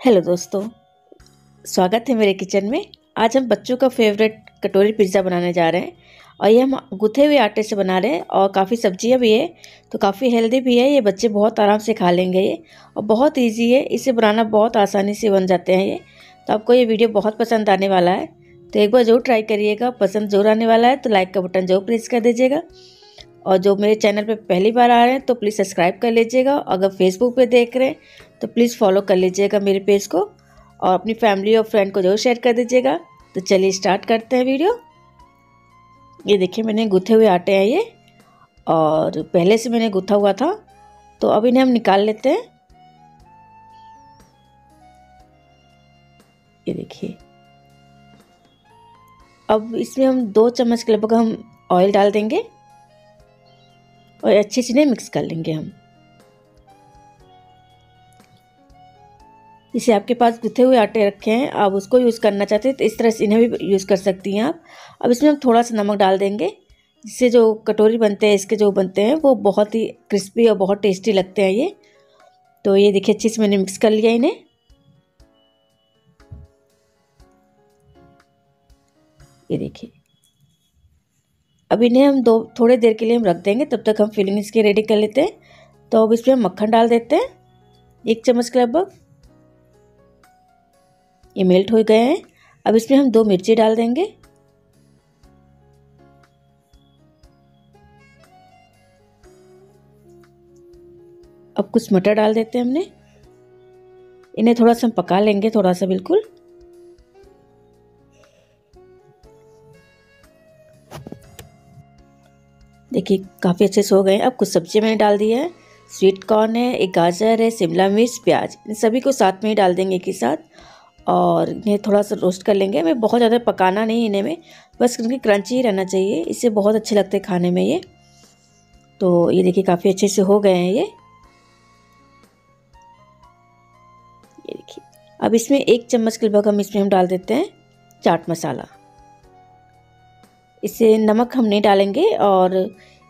Hello दोस्तों, स्वागत है मेरे किचन में। आज हम बच्चों का फेवरेट कटोरी पिज़्ज़ा बनाने जा रहे हैं और ये हम गुथे हुए आटे से बना रहे हैं और काफ़ी सब्ज़ियाँ भी है तो काफ़ी हेल्दी भी है। ये बच्चे बहुत आराम से खा लेंगे ये और बहुत इजी है। इसे बनाना बहुत आसानी से बन जाते हैं ये। तो आपको ये वीडियो बहुत पसंद आने वाला है तो एक बार ज़रूर ट्राई करिएगा। पसंद ज़रूर आने वाला है तो लाइक का बटन ज़रूर प्रेस कर दीजिएगा। और जो मेरे चैनल पे पहली बार आ रहे हैं तो प्लीज़ सब्सक्राइब कर लीजिएगा। अगर फेसबुक पे देख रहे हैं तो प्लीज़ फॉलो कर लीजिएगा मेरे पेज को और अपनी फैमिली और फ्रेंड को ज़रूर शेयर कर दीजिएगा। तो चलिए स्टार्ट करते हैं वीडियो ये देखिए, मैंने गुथे हुए आटे हैं ये और पहले से मैंने गुथा हुआ था तो अब इन्हें हम निकाल लेते हैं। ये देखिए। अब इसमें हम दो चम्मच के लगभग हम ऑयल डाल देंगे और अच्छे से इन्हें मिक्स कर लेंगे हम। इसे आपके पास गुथे हुए आटे रखे हैं, आप उसको यूज़ करना चाहते हैं तो इस तरह से इन्हें भी यूज़ कर सकती हैं आप। अब इसमें हम थोड़ा सा नमक डाल देंगे, जिससे जो कटोरी बनते हैं, इसके जो बनते हैं, वो बहुत ही क्रिस्पी और बहुत टेस्टी लगते हैं ये। तो ये देखिए, अच्छे से मैंने मिक्स कर लिया इन्हें। ये देखिए। अब इन्हें हम दो, थोड़ी देर के लिए हम रख देंगे, तब तक हम फिलिंग इसकी रेडी कर लेते हैं। तो अब इसमें हम मक्खन डाल देते हैं, एक चम्मच के लगभग। ये मेल्ट हो गए हैं। अब इसमें हम दो मिर्ची डाल देंगे। अब कुछ मटर डाल देते हैं हमने। इन्हें थोड़ा सा हम पका लेंगे, थोड़ा सा बिल्कुल। देखिए, काफ़ी अच्छे से हो गए अब कुछ सब्ज़ी मैंने डाल दी है। स्वीट कॉर्न है, एक गाजर है, शिमला मिर्च, प्याज। इन सभी को साथ में ही डाल देंगे एक ही साथ। और इन्हें थोड़ा सा रोस्ट कर लेंगे। हमें बहुत ज़्यादा पकाना नहीं इन्हें में, बस इनकी क्रंची ही रहना चाहिए। इससे बहुत अच्छे लगते हैं खाने में ये। तो ये देखिए, काफ़ी अच्छे से हो गए हैं ये। ये देखिए, अब इसमें एक चम्मच के लगभग हम इसमें हम डाल देते हैं चाट मसाला। इससे नमक हम नहीं डालेंगे और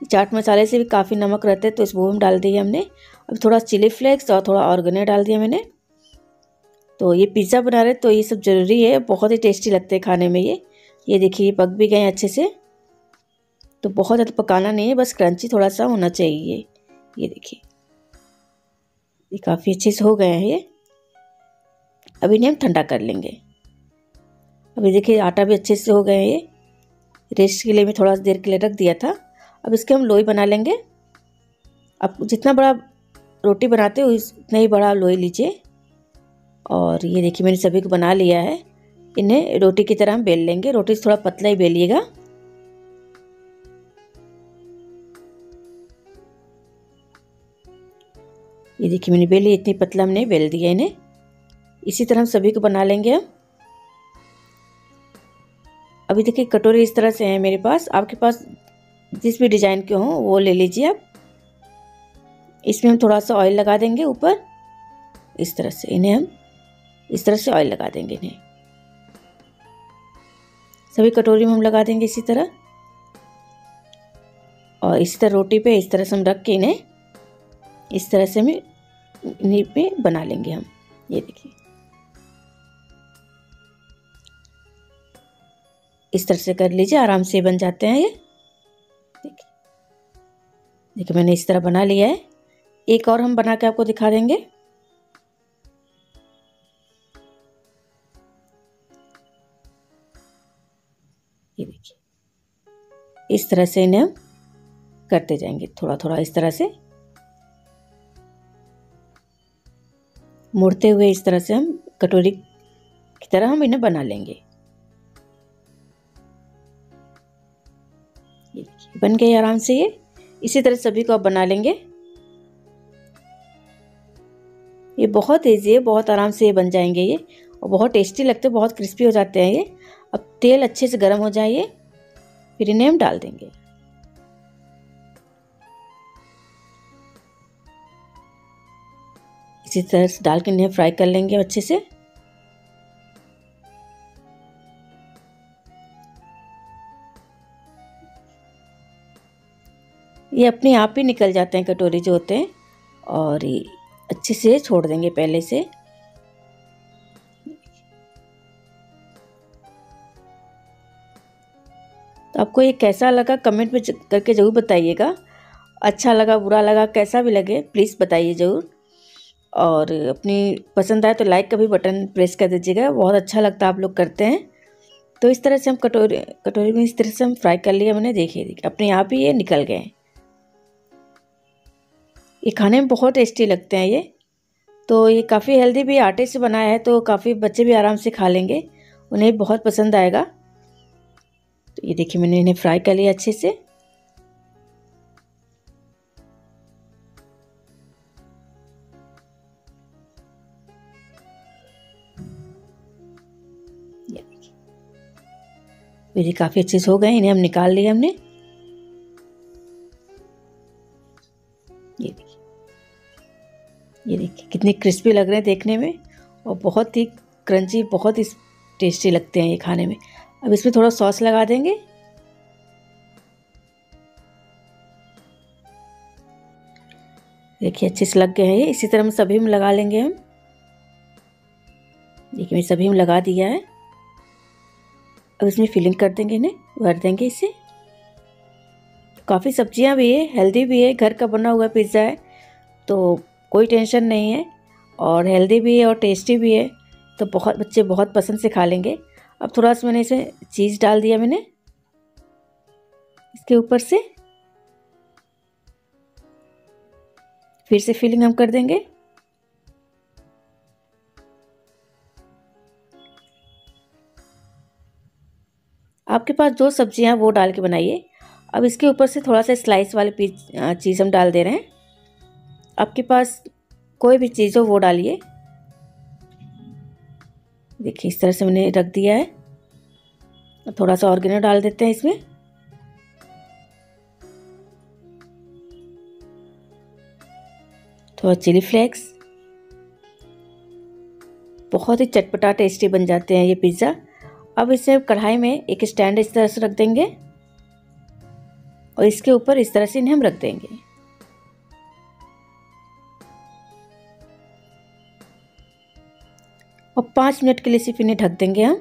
चाट मसाले से भी काफ़ी नमक रहते हैं तो इस वो हम डाल दिए हमने। अब थोड़ा चिली फ्लेक्स और थोड़ा ऑर्गेनिक डाल दिया मैंने। तो ये पिज़्ज़ा बना रहे तो ये सब ज़रूरी है। बहुत ही टेस्टी लगते हैं खाने में ये। ये देखिए, ये पक भी गए अच्छे से। तो बहुत ज़्यादा पकाना नहीं है, बस क्रंची थोड़ा सा होना चाहिए ये। देखिए। ये काफ़ी अच्छे से हो गए हैं ये। अभी इन्हें हम ठंडा कर लेंगे। अभी देखिए, आटा भी अच्छे से हो गए हैं ये। रेस्ट के लिए मैं थोड़ा देर के लिए रख दिया था। अब इसके हम लोई बना लेंगे। आप जितना बड़ा रोटी बनाते हो, उतना ही बड़ा लोई लीजिए। और ये देखिए मैंने सभी को बना लिया है। इन्हें रोटी की तरह हम बेल लेंगे। रोटी थोड़ा पतला ही बेलिएगा। ये देखिए मैंने बेली इतनी पतला हमने बेल दिया इन्हें। इसी तरह हम सभी को बना लेंगे हम। अभी देखिए कटोरी इस तरह से है मेरे पास। आपके पास जिस भी डिज़ाइन के हों, वो ले लीजिए आप। इसमें हम थोड़ा सा ऑयल लगा देंगे ऊपर। इस तरह से इन्हें हम इस तरह से ऑयल लगा देंगे इन्हें। सभी कटोरी में हम लगा देंगे इसी तरह। और इसी तरह रोटी पे इस तरह से हम रख के इन्हें, इस तरह से हम इन्हीं पे बना लेंगे हम। ये देखिए। इस तरह से कर लीजिए, आराम से बन जाते हैं ये। देखिए। देखिए, मैंने इस तरह बना लिया है। एक और हम बना के आपको दिखा देंगे। इस तरह से इन्हें हम करते जाएँगे। थोड़ा थोड़ा इस तरह से। मुड़ते हुए इस तरह से हम कटोरी की तरह हम इन्हें बना लेंगे। बन गए आराम से ये। इसी तरह सभी को आप बना लेंगे। ये बहुत ईजी है, बहुत आराम से ये बन जाएँगे ये। और बहुत टेस्टी लगते हैं बहुत क्रिस्पी हो जाते हैं ये। अब तेल अच्छे से गर्म हो जाए फिर इन्हें हम डाल देंगे। इसी तरह से डाल के इन्हें फ्राई कर लेंगे अच्छे से। ये अपने आप ही निकल जाते हैं कटोरी जो होते हैं और अच्छे से छोड़ देंगे पहले से। आपको ये कैसा लगा कमेंट में करके ज़रूर बताइएगा। अच्छा लगा, बुरा लगा, कैसा भी लगे प्लीज़ बताइए ज़रूर। और अपनी पसंद आए तो लाइक का भी बटन प्रेस कर दीजिएगा, बहुत अच्छा लगता है आप लोग करते हैं। तो इस तरह से हम कटोरी कटोरी में इस तरह से हम फ्राई कर लिया मैंने देखिए देखिए, अपने आप ही ये निकल गए। ये खाने में बहुत टेस्टी लगते हैं ये। तो ये काफ़ी हेल्दी भी आटे से बनाया है तो काफ़ी बच्चे भी आराम से खा लेंगे, उन्हें बहुत पसंद आएगा। तो ये देखिए मैंने इन्हें फ्राई कर लिया अच्छे से। ये काफ़ी अच्छे से हो गए, इन्हें हम निकाल लिए हमने। ये देखिए। ये देखिए, कितने क्रिस्पी लग रहे हैं देखने में और बहुत ही क्रंची, बहुत ही टेस्टी लगते हैं ये खाने में। अब इसमें थोड़ा सॉस लगा देंगे। देखिए, अच्छे से लग गए हैं ये। इसी तरह हम सभी में लगा लेंगे हम। देखिए मैं सभी में लगा दिया है। अब इसमें फिलिंग कर देंगे इन्हें, भर देंगे इसे। काफ़ी सब्ज़ियाँ भी है, हेल्दी भी है। घर का बना हुआ पिज़्ज़ा है तो कोई टेंशन नहीं है। और हेल्दी भी है और टेस्टी भी है तो बहुत बच्चे बहुत पसंद से खा लेंगे। अब थोड़ा सा मैंने इसे चीज़ डाल दिया मैंने। इसके ऊपर से फिर से फिलिंग हम कर देंगे। आपके पास जो सब्ज़ियाँ वो डाल के बनाइए। अब इसके ऊपर से थोड़ा सा स्लाइस वाली चीज़ हम डाल दे रहे हैं। आपके पास कोई भी चीज़ हो वो डालिए। देखिए, इस तरह से मैंने रख दिया है। थोड़ा सा ऑर्गेनो डाल देते हैं इसमें। थोड़ा चिली फ्लेक्स। बहुत ही चटपटा टेस्टी बन जाते हैं ये पिज़्ज़ा। अब इसे कढ़ाई में एक स्टैंड इस तरह से रख देंगे। और इसके ऊपर इस तरह से इन्हें हम रख देंगे। और पाँच मिनट के लिए सिर्फ़ इन्हें ढक देंगे हम।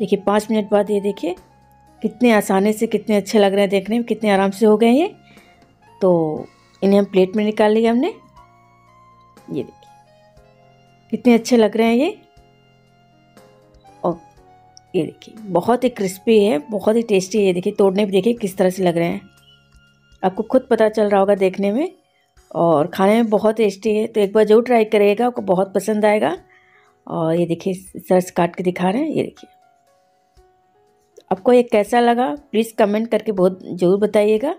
देखिए, पाँच मिनट बाद ये देखिए, कितने आसानी से, कितने अच्छे लग रहे हैं देखने में, कितने आराम से हो गए ये। तो इन्हें हम प्लेट में निकाल लिए हमने। ये देखिए, कितने अच्छे लग रहे हैं ये। और ये देखिए, बहुत ही क्रिस्पी है, बहुत ही टेस्टी है ये देखिए, तोड़ने भी देखिए किस तरह से लग रहे हैं। आपको खुद पता चल रहा होगा देखने में। और खाने में बहुत टेस्टी है तो एक बार ज़रूर ट्राई करिएगा, आपको बहुत पसंद आएगा। और ये देखिए, सर्च काट के दिखा रहे हैं, ये देखिए। आपको ये कैसा लगा प्लीज़ कमेंट करके बहुत ज़रूर बताइएगा।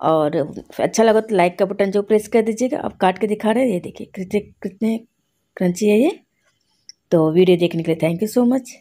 और अच्छा लगा तो लाइक का बटन जो प्रेस कर दीजिएगा, आप काट के दिखा रहे हैं, ये देखिए, कितने कितने क्रंची है ये। तो वीडियो देखने के लिए थैंक यू सो मच